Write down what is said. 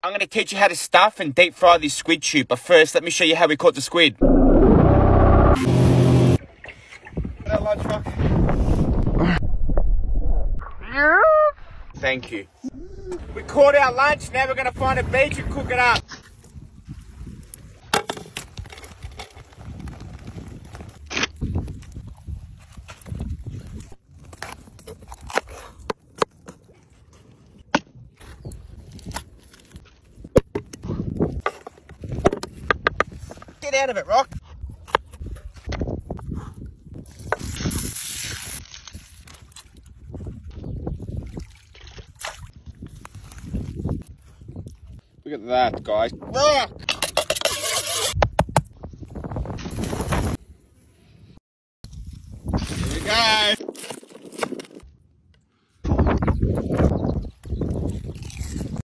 I'm going to teach you how to stuff and deep fry this squid tube, but first let me show you how we caught the squid. Thank you. We caught our lunch, now we're going to find a beach and cook it up. Get out of it, Rock. Look at that, guys. Rock!